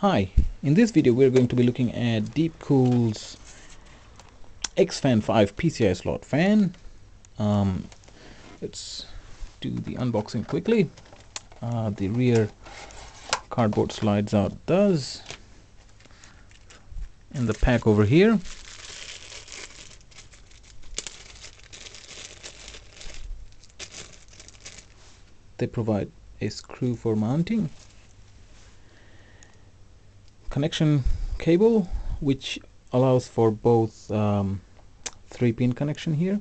Hi, in this video we're going to be looking at Deepcool's Xfan 5 PCI slot fan. Um, let's do the unboxing quickly. Uh, the rear cardboard slides out does. And the pack over here. They provide a screw for mounting connection cable which allows for both um, 3 pin connection here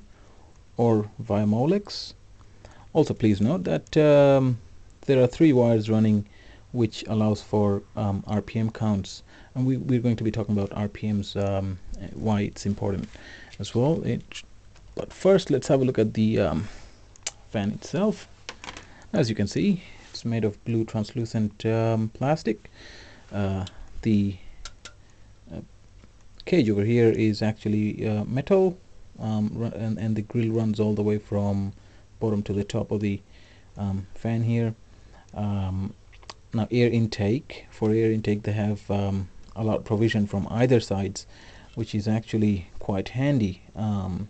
or via Molex. Also please note that um, there are three wires running which allows for um, RPM counts. And we, we're going to be talking about RPMs um, why it's important as well. It, but first let's have a look at the um, fan itself. As you can see it's made of blue translucent um, plastic. Uh, the uh, cage over here is actually uh, metal um, and, and the grill runs all the way from bottom to the top of the um, fan here. Um, now air intake for air intake they have um, a lot provision from either sides which is actually quite handy um,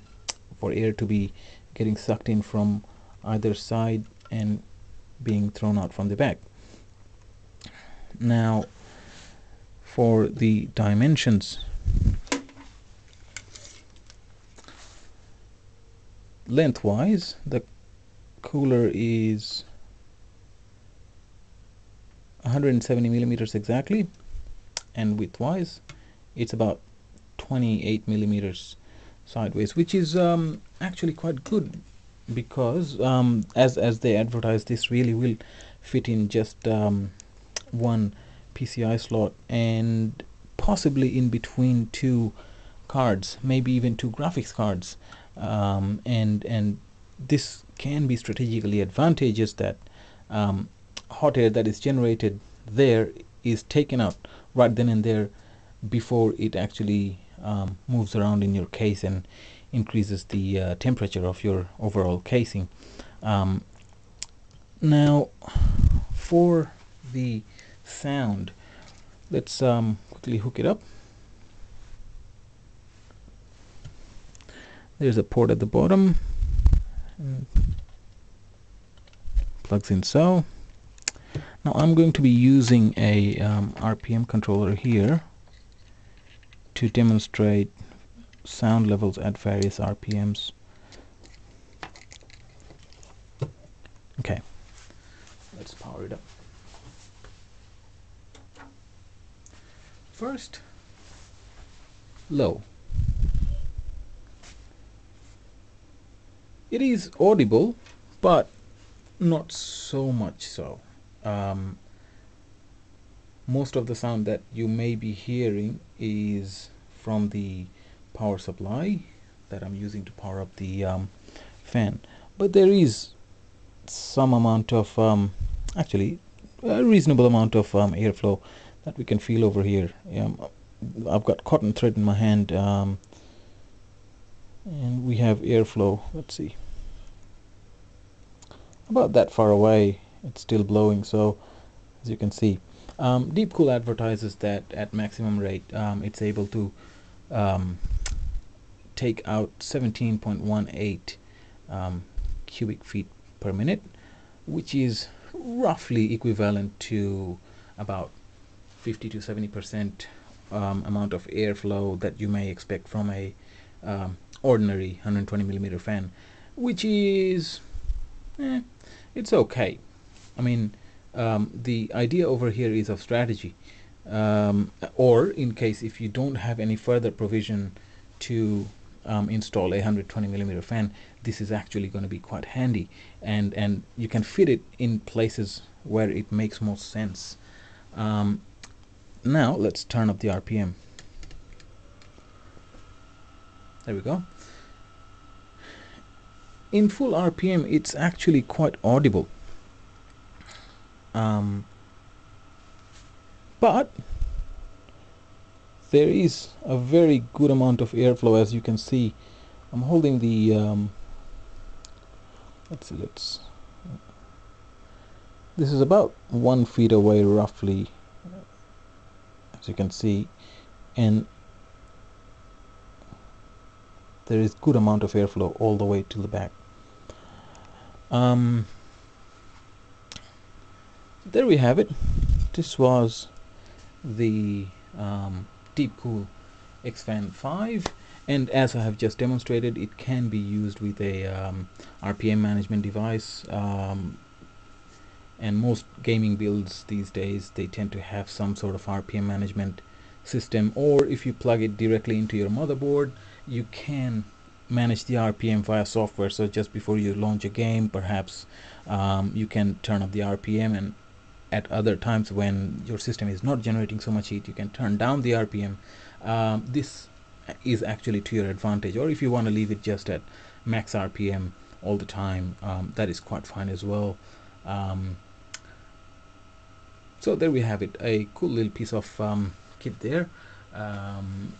for air to be getting sucked in from either side and being thrown out from the back. Now for the dimensions. Lengthwise the cooler is 170 millimeters exactly and widthwise it's about 28 millimeters sideways which is um, actually quite good because um, as as they advertise this really will fit in just um, one PCI slot and possibly in between two cards maybe even two graphics cards. Um, and and this can be strategically advantageous that um, hot air that is generated there is taken out right then and there before it actually um, moves around in your case and increases the uh, temperature of your overall casing. Um, now for the sound. Let's um, quickly hook it up. There's a port at the bottom. Plugs in so. Now I'm going to be using a um, RPM controller here to demonstrate sound levels at various RPMs okay. Let's power it up First, low. It is audible, but not so much so. Um, most of the sound that you may be hearing is from the power supply that I'm using to power up the um, fan. But there is some amount of, um, actually, a reasonable amount of um, airflow that we can feel over here. Um, I've got cotton thread in my hand um, and we have airflow. Let's see. About that far away it's still blowing so as you can see. Um, Deepcool advertises that at maximum rate um, it's able to um, take out 17.18 um, cubic feet per minute which is roughly equivalent to about 50 to 70 percent um, amount of airflow that you may expect from a um, ordinary 120 millimeter fan which is eh, it's okay. I mean um, the idea over here is of strategy um, or in case if you don't have any further provision to um, install a 120 millimeter fan this is actually going to be quite handy. And and you can fit it in places where it makes most sense. Um, now let's turn up the RPM there we go. In full RPM it's actually quite audible. Um, but there is a very good amount of airflow as you can see. I'm holding the um, let's see let's this is about one feet away roughly as you can see and there is good amount of airflow all the way to the back. Um, there we have it. This was the um, Deepcool Xfan 5 and as I have just demonstrated it can be used with a um, RPM management device um, and most gaming builds these days they tend to have some sort of RPM management system or if you plug it directly into your motherboard you can manage the RPM via software. So just before you launch a game perhaps um, you can turn up the RPM and at other times when your system is not generating so much heat you can turn down the RPM um, this is actually to your advantage or if you want to leave it just at max RPM all the time um, that is quite fine as well. Um, so there we have it a cool little piece of um, kit there. Um,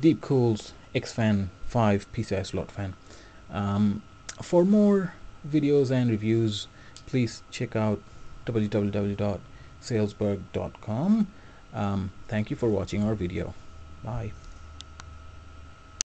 Deepcool's Xfan 5 PCI slot fan. Um, for more videos and reviews please check out www.salesberg.com um, thank you for watching our video. Bye